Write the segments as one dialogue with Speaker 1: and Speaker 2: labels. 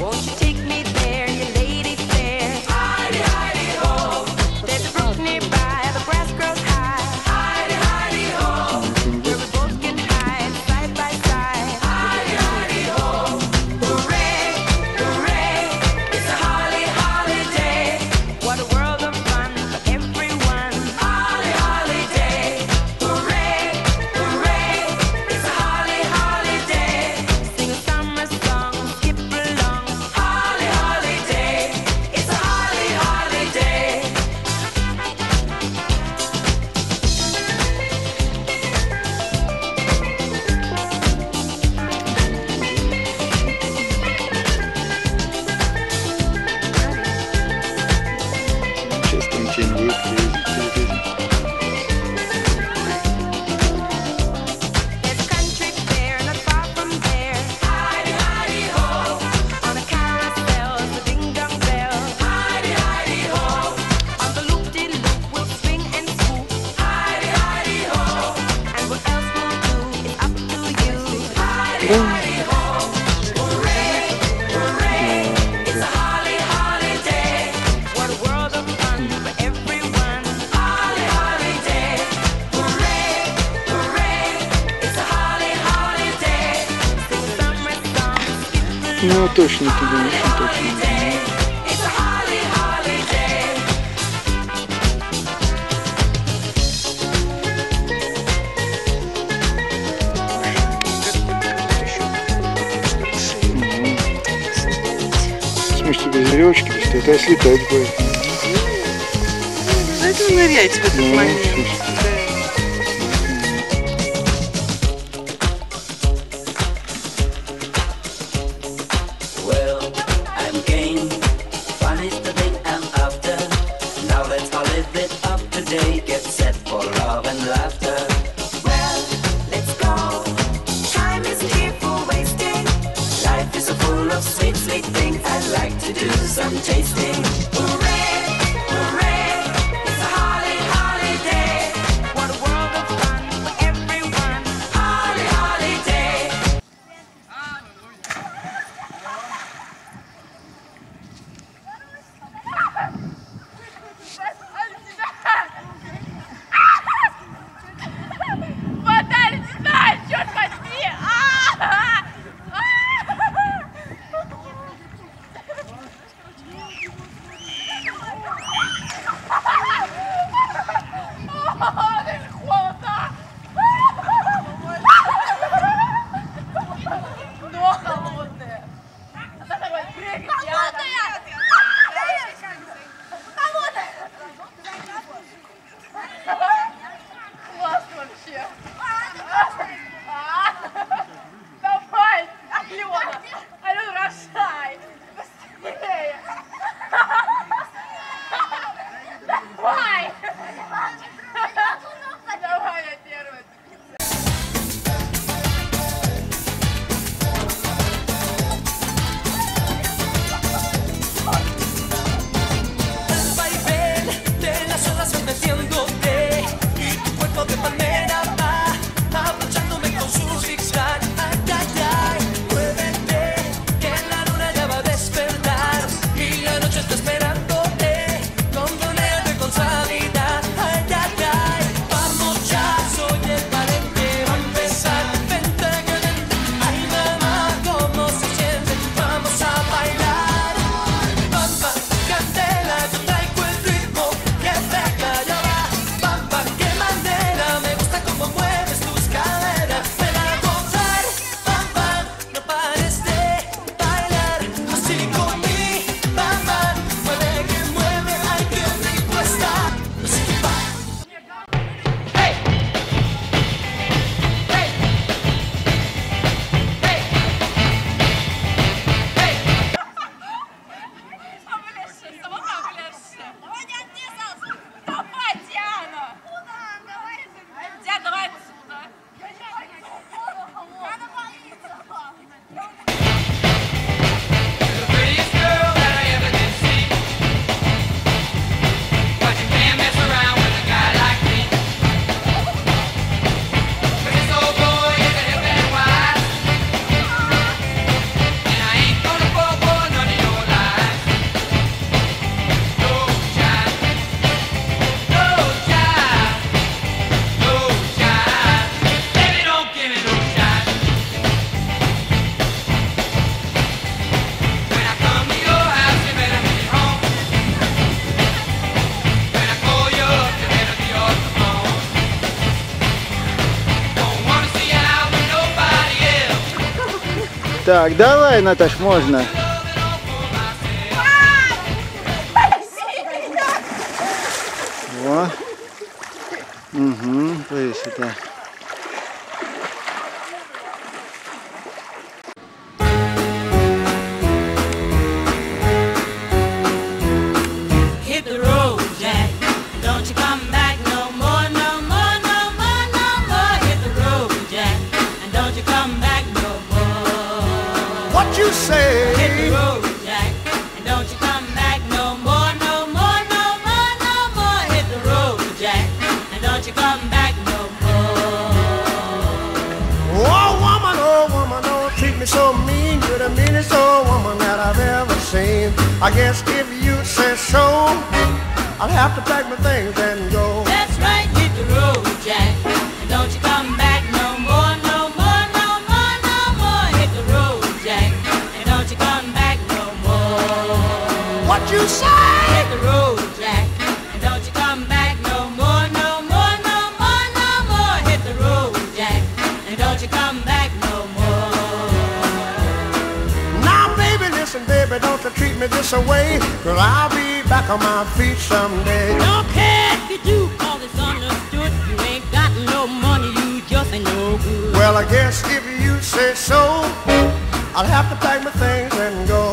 Speaker 1: Won't you take me
Speaker 2: Ну, точно туда еще. Сейчас летать будет.
Speaker 3: Ну, обязательно ныряйте в этот
Speaker 2: ну,
Speaker 3: момент.
Speaker 4: taste it.
Speaker 2: Так, давай, Наташ, можно. Во. Угу,
Speaker 3: повесь это. I guess if you say so, I'll have to pack my things and go.
Speaker 1: That's right, hit the road, Jack, and don't you come back no more, no more, no more, no more. Hit the road, Jack, and don't you come back no more.
Speaker 3: What you say?
Speaker 1: Hit the road, Jack, and don't you come back no more, no more, no more, no more. Hit the road, Jack, and don't you come back no more.
Speaker 3: Now, baby, listen, baby, don't you me this way. Cause I'll be back on my feet someday.
Speaker 1: Don't care if you do, cause it's understood. You ain't got no money, you just ain't no good.
Speaker 3: Well, I guess if you say so, I'll have to pack my things and go.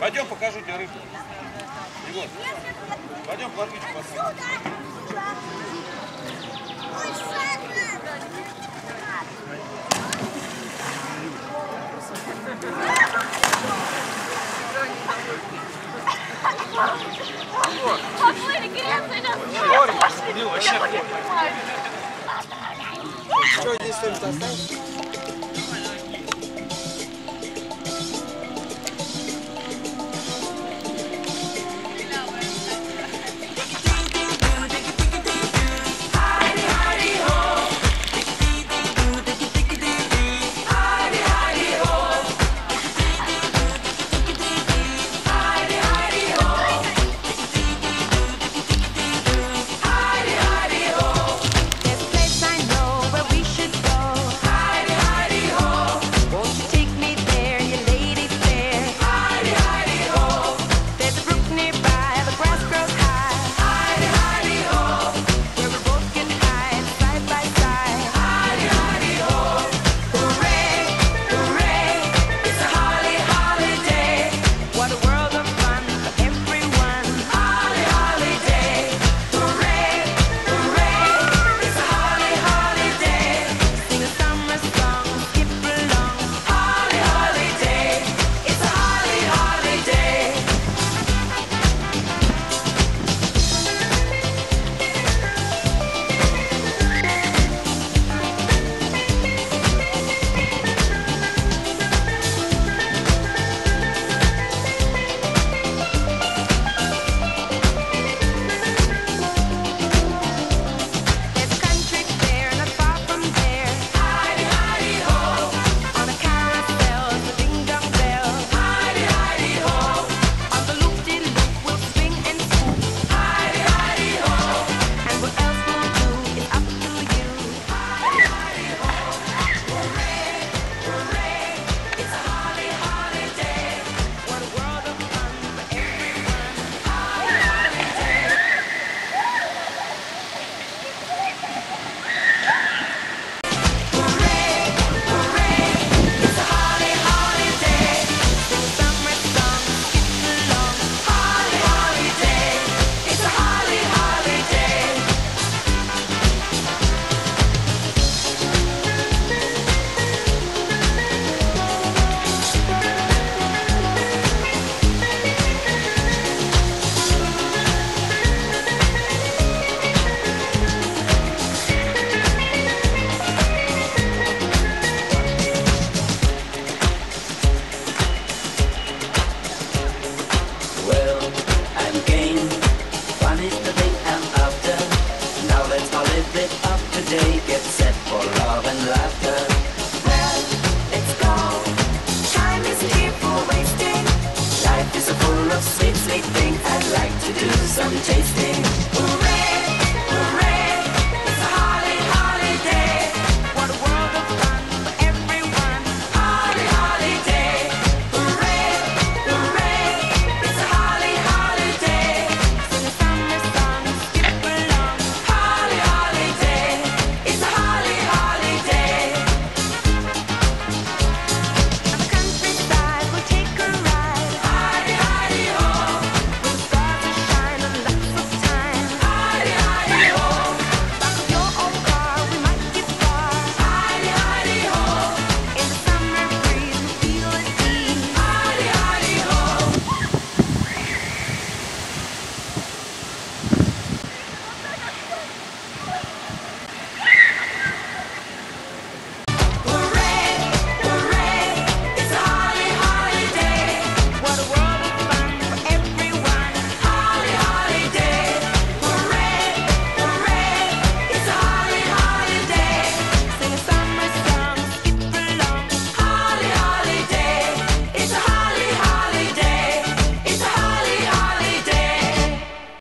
Speaker 5: Пойдем покажу тебе рыбу. Егор, пойдем плотвичку посмотрим.
Speaker 6: Поплыли, Греция,
Speaker 5: Ну, вообще.
Speaker 1: so tasty.